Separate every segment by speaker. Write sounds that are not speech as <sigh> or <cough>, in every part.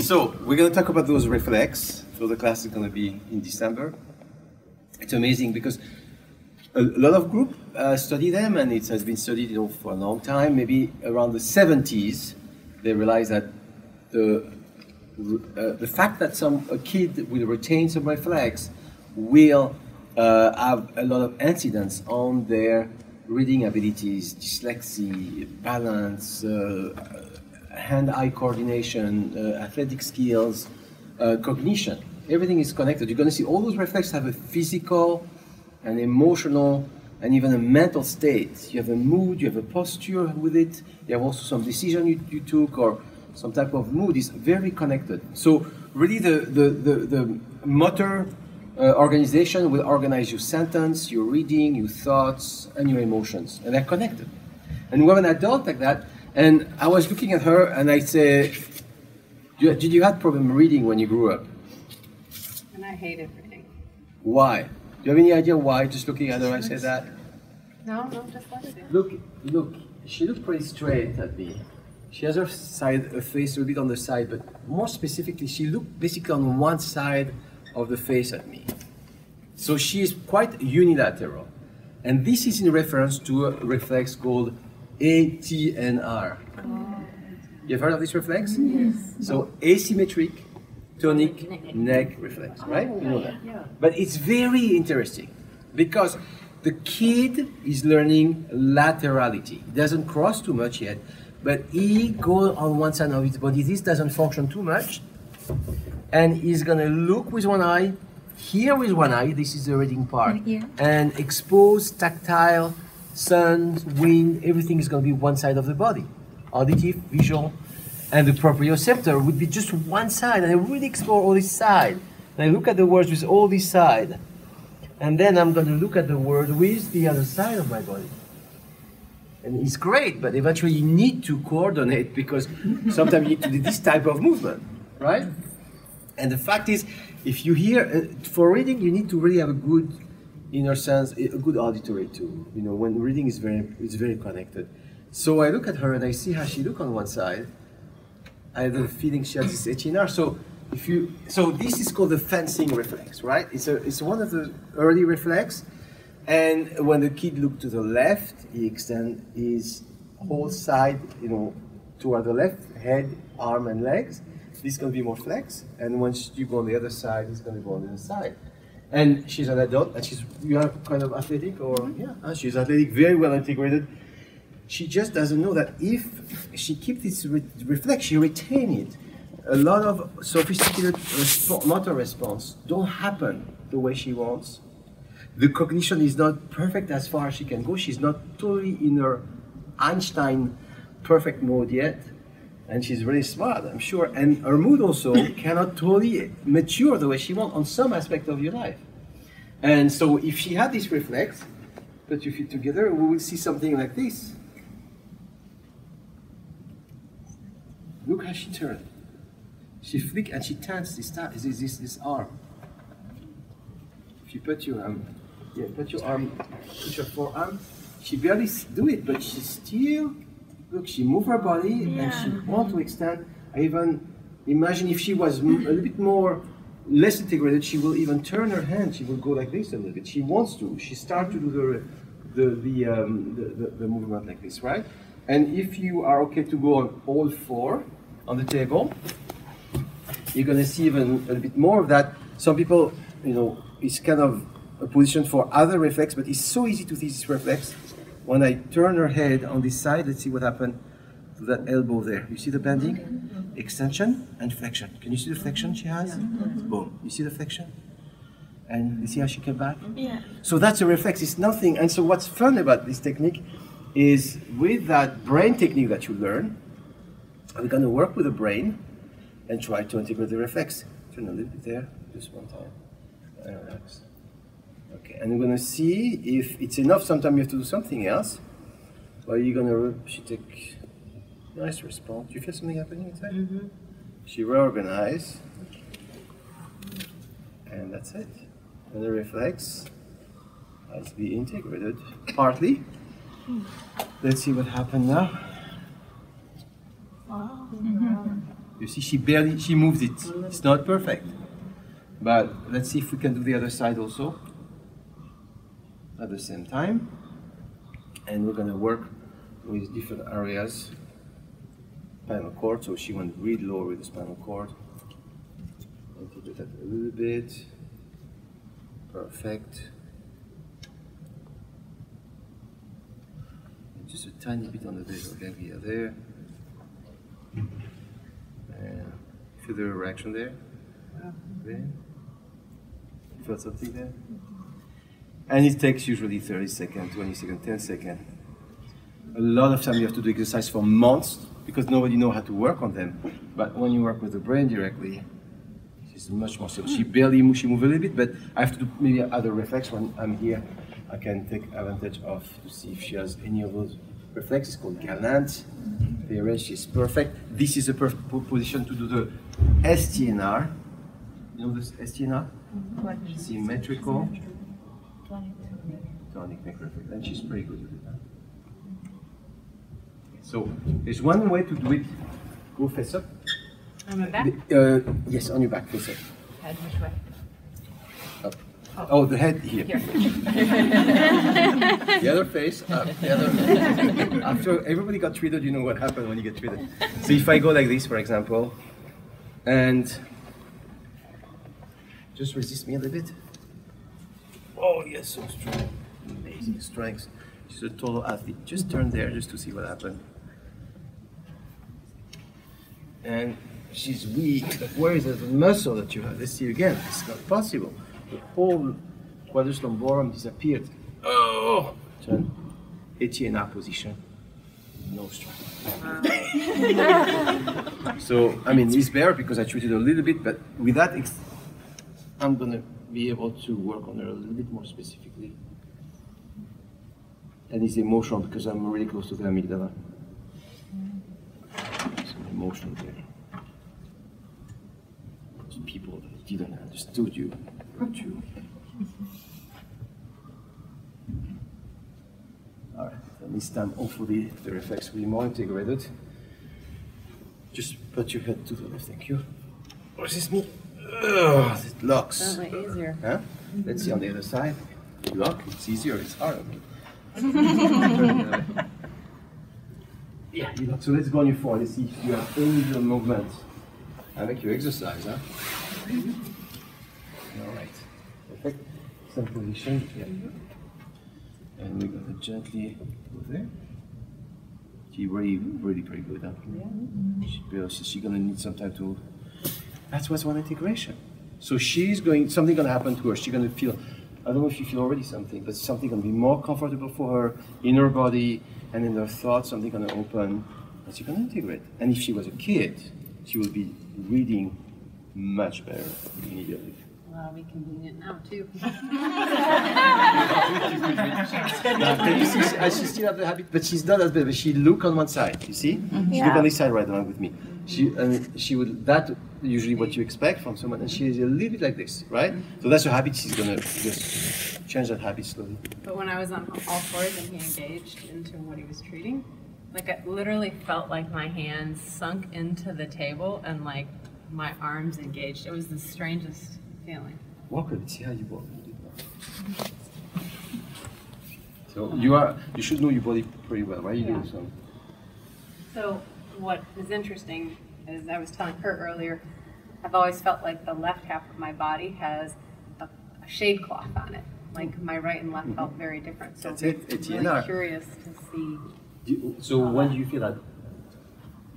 Speaker 1: So we're going to talk about those reflex. So the class is going to be in December. It's amazing because a lot of group uh, study them, and it has been studied, you know, for a long time. Maybe around the 70s, they realized that the uh, the fact that some a kid will retain some reflex will uh, have a lot of incidence on their reading abilities, dyslexia, balance, uh, hand-eye coordination, uh, athletic skills, uh, cognition. Everything is connected. You're going to see all those reflexes have a physical, an emotional, and even a mental state. You have a mood, you have a posture with it. You have also some decision you, you took or some type of mood is very connected. So really the, the, the, the motor uh, organization will organize your sentence, your reading, your thoughts, and your emotions. And they're connected. And have an adult like that, and I was looking at her and I say, did you have problem reading when you grew up?
Speaker 2: And I hated reading.
Speaker 1: Why? Do you have any idea why? Just looking at her, I said that.
Speaker 2: No, no, just it.
Speaker 1: Look, look. She looked pretty straight at me. She has her side, her face a little bit on the side, but more specifically, she looked basically on one side of the face at me. So she is quite unilateral. And this is in reference to a reflex called ATNR. Oh. You've heard of this reflex? Yes. So asymmetric tonic neck reflex, oh, right? You know that. Yeah. But it's very interesting because the kid is learning laterality. He doesn't cross too much yet, but he goes on one side of his body. This doesn't function too much. And he's gonna look with one eye, hear with one eye, this is the reading part, yeah. and expose tactile, sun, wind, everything is gonna be one side of the body. Auditive, visual, and the proprioceptor would be just one side, and I really explore all this side. And I look at the words with all this side. And then I'm gonna look at the word with the other side of my body and it's great, but eventually you need to coordinate because sometimes you need to do this type of movement, right? And the fact is, if you hear uh, for reading, you need to really have a good inner sense, a good auditory too. You know, when reading is very, it's very connected. So I look at her and I see how she look on one side. I have the feeling she has this ATNR. So if you, so this is called the fencing reflex, right? It's a, it's one of the early reflex. And when the kid look to the left, he extend his whole side, you know, toward the left, head, arm, and legs. This to be more flex. And once you go on the other side, it's going to go on the other side. And she's an adult, and she's you are kind of athletic, or yeah, uh, she's athletic, very well integrated. She just doesn't know that if she keeps this re- reflex, she retain it. A lot of sophisticated resp- motor response don't happen the way she wants the cognition is not perfect as far as she can go. She's not totally in her Einstein perfect mode yet. And she's really smart, I'm sure. And her mood also cannot totally mature the way she wants on some aspect of your life. And so if she had this reflex, put your feet together, we will see something like this. Look how she turned. She flick and she turns this, this, this, this arm. If you put your arm, yeah, put your arm, put your forearm. She barely do it, but she still, look, she move her body yeah. and she want to extend. I even imagine if she was a little bit more, less integrated, she will even turn her hand. She will go like this a little bit. She wants to. She start to do the, the, the, um, the, the, the movement like this, right? And if you are okay to go on all four on the table, you're gonna see even a little bit more of that. Some people, you know, it's kind of a position for other reflex, but it's so easy to see this reflex. When I turn her head on this side, let's see what happened to that elbow there. You see the bending? Extension and flexion. Can you see the flexion she has? Boom. You see the flexion? And you see how she came back?
Speaker 3: Yeah.
Speaker 1: So that's a reflex, it's nothing. And so what's fun about this technique is with that brain technique that you learn, we're gonna work with the brain and try to integrate the reflex. Turn a little bit there, just one time. And relax. Okay, and we're gonna see if it's enough. Sometimes you have to do something else. Or you're gonna she take nice response. Do you feel something happening inside?
Speaker 3: Mm-hmm.
Speaker 1: She reorganize, and that's it. And the reflex has be integrated partly. Let's see what happened now.
Speaker 3: Wow.
Speaker 1: You see, she barely, she moves it. It's not perfect. But let's see if we can do the other side also at the same time. And we're gonna work with different areas. Spinal cord, so she went really low with the spinal cord. Integrate that a little bit. Perfect. And just a tiny bit on the base of ganglia there. And feel the reaction there? There. You felt something there? Mm-hmm. And it takes usually 30 seconds, 20 seconds, 10 seconds. A lot of time you have to do exercise for months because nobody know how to work on them. But when you work with the brain directly, she's much more simple. She barely moves, she moves a little bit, but I have to do maybe other reflex when I'm here. I can take advantage of to see if she has any of those reflexes called Galant. The range is perfect. This is a perfect position to do the STNR. You know this STNR? Symmetrical. Tonic neck reflex. And she's pretty good with it. So there's one way to do it. Go face up.
Speaker 2: On my back?
Speaker 1: Uh, yes, on your back, face up.
Speaker 2: Head which way?
Speaker 1: Up. Oh, the head here.
Speaker 2: Here. <laughs>
Speaker 1: The other face up. The other. <laughs> After everybody got treated, you know what happened when you get treated. So if I go like this, for example, and just resist me a little bit. Oh, yes, so strong. Amazing strength. She's a total athlete. Just turn there just to see what happened. And she's weak, but where is the muscle that you have? Let's see again. It's not possible. The whole quadratus lumborum disappeared. Oh! Turn. ATNR position. No strength. <laughs> so, I mean, it's better because I treated a little bit, but with that, ex- I'm gonna be able to work on her a little bit more specifically. And it's emotional because I'm really close to the amygdala. Some emotion there. Those people that didn't understood you, hurt you. All right, and this time hopefully the reflex will be more integrated. Just put your head to the left, thank you. Or is this me. Ugh, it locks.
Speaker 2: Definitely easier.
Speaker 1: Huh? Let's see on the other side. Lock, it's easier, it's harder. Turn the other way. yeah, you lock. So let's go on your four. Let's see if you have any little movement. I make you exercise, huh? <laughs> All right. Perfect. Same position. Yeah. And we're gonna gently go there. She really, really pretty good, huh? Yeah. She, feels- she's gonna need some time to. That's what's one integration. So she's going. Something gonna happen to her. She's gonna feel. I don't know if you feel already something, but something gonna be more comfortable for her in her body and in her thoughts. Something gonna open, and she's gonna integrate. And if she was a kid, she would be reading much better immediately.
Speaker 2: Well, that'll be convenient now too. <laughs> <laughs>
Speaker 1: Now, you see, she, she still have the habit, but she's not as bad. But she look on one side. You see, she look on this side right along with me. She and she would that usually what you expect from someone, and she is a little bit like this, right? So that's a habit. She's gonna just change that habit slowly.
Speaker 2: But when I was on all fours and he engaged into what he was treating, like I literally felt like my hands sunk into the table and like my arms engaged. It was the strangest feeling.
Speaker 1: Walk a bit. See how you walk. <laughs> So you are you should know your body pretty well, right? You
Speaker 2: Yeah.
Speaker 1: do some.
Speaker 2: So what is interesting is I was telling her earlier, I've always felt like the left half of my body has a, a shade cloth on it. Like my right and left felt very different. So
Speaker 1: That's it, it's
Speaker 2: really curious to see.
Speaker 1: Do you- so when do you feel that?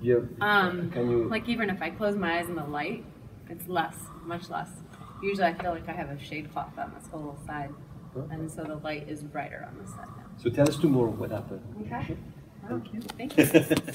Speaker 1: You
Speaker 2: Um,
Speaker 1: can you
Speaker 2: like even if I close my eyes in the light, it's less, much less. Usually I feel like I have a shade cloth on this whole side, and so the light is brighter on this side now.
Speaker 1: so tell us tomorrow what happened.
Speaker 2: Okay. Thank you. <laughs>